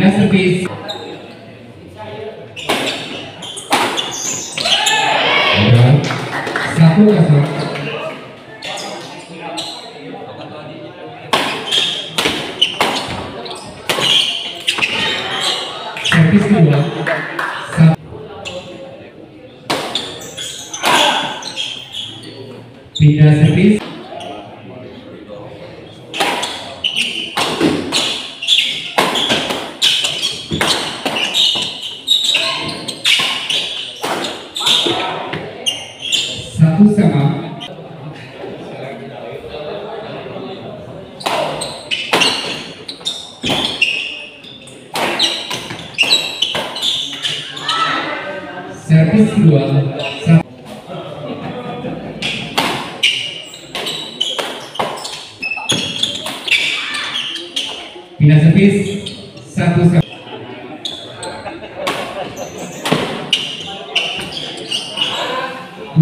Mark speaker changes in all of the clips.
Speaker 1: Dan satu kosong. Kedua. Satu. Pindah Satu sama. Servis. Satu. Pindah servis. Satu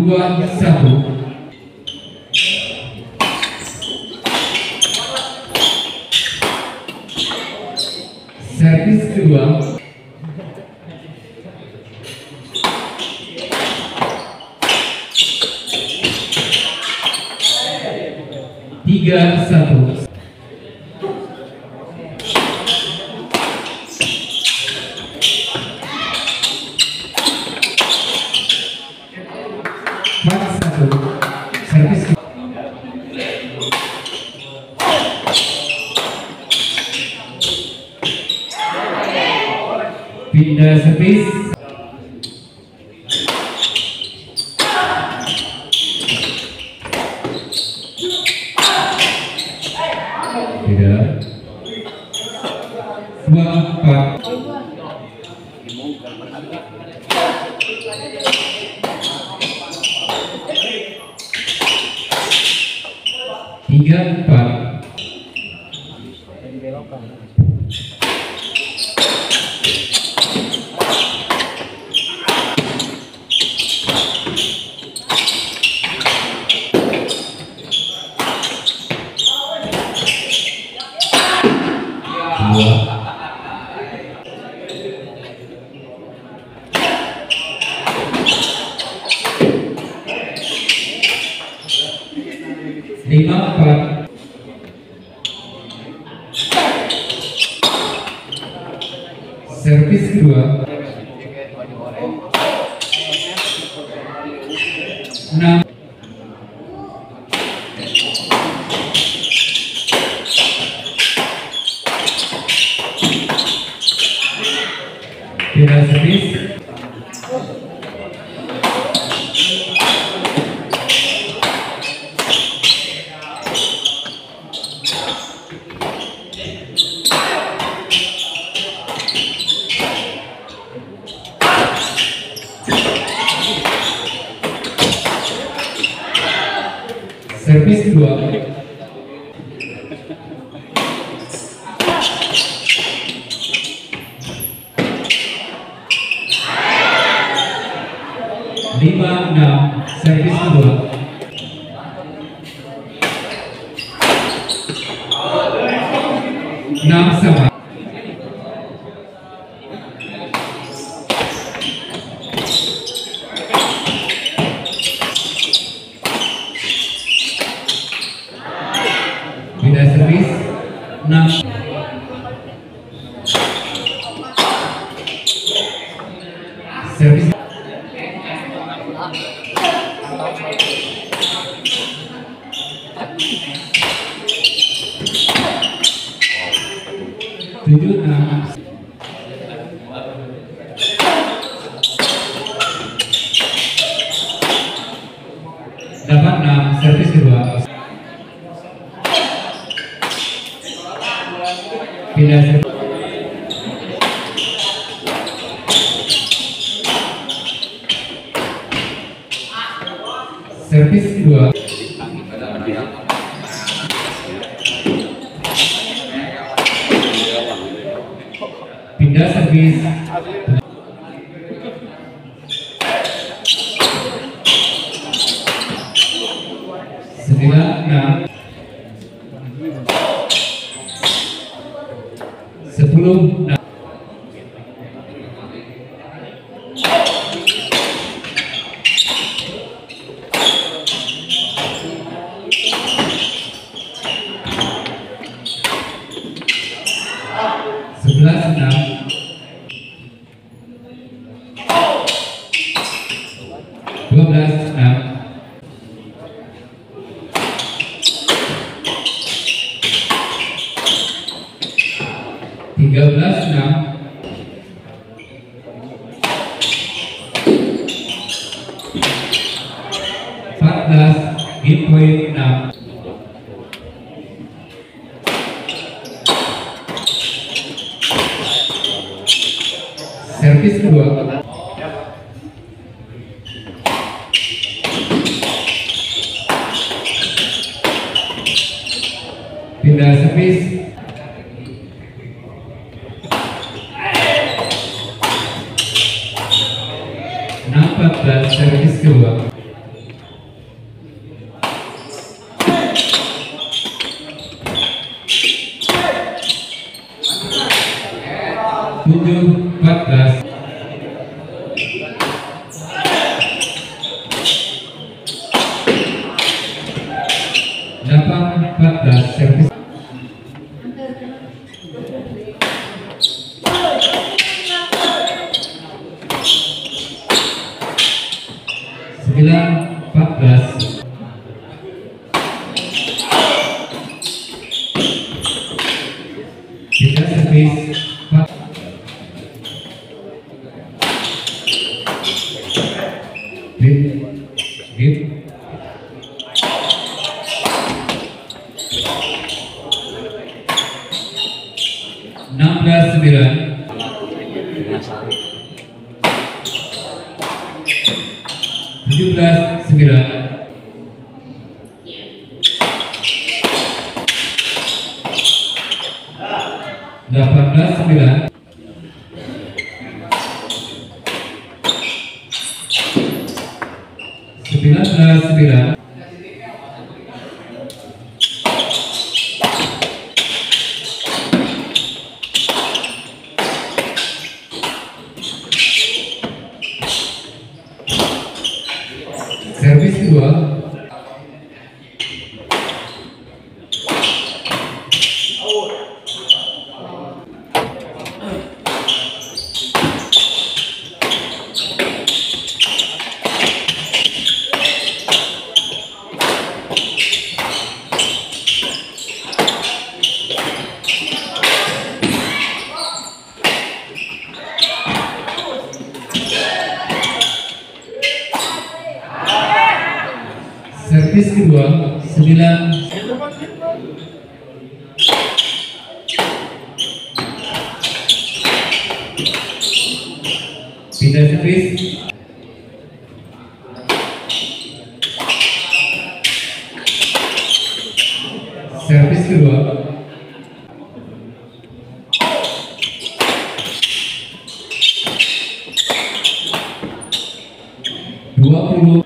Speaker 1: Dua satu. Servis kedua. Tiga satu. Empat satu. Servis kedua. Pindah servis. Tidak. Dua empat. Tiga empat. Dua. Lima empat. Servis kedua. Enam. Pindah servis. Servis kedua. Lima enam. Servis kedua. Enam sama. Pindah servis. Enam. Servis. Tujuh enam. Dapat enam. Servis kedua. Pindah servis. Servis kedua. Pindah servis. 13 6 14 di 6 servis kedua. Pindah servis. Belas servis face Servis kedua. Sembilan pindah servis servis kedua dua puluh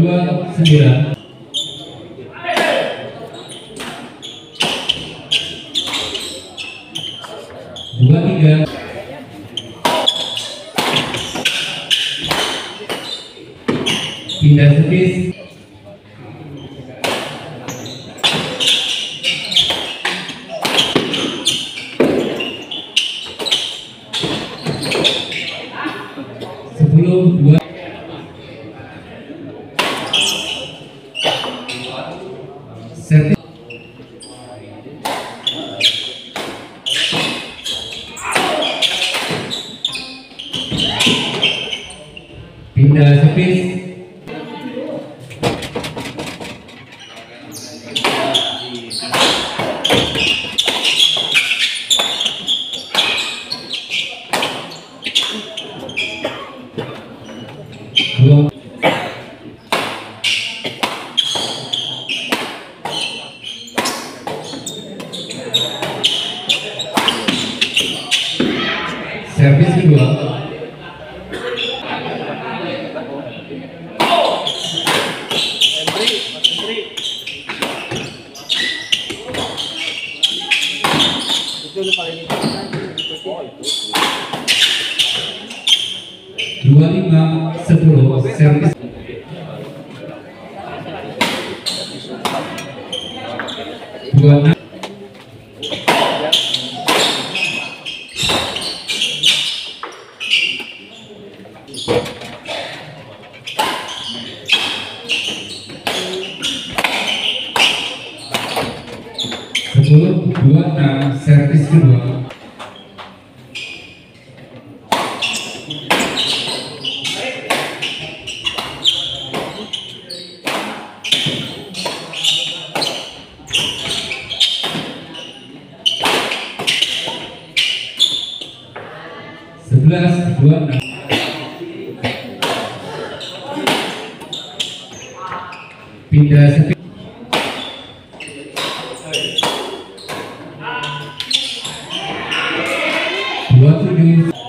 Speaker 1: dua sembilan dua tiga pindah servis sepuluh dua servis pindah servis dua servis kedua. 25 10 servis. Dua enam sepuluh dua enam servis kedua sebelas dua enam pindah sepi delapan